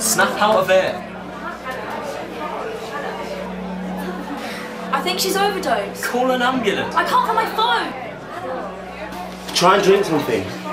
Snap out of it. I think she's overdosed. Call an ambulance. I can't find my phone. Try and drink something.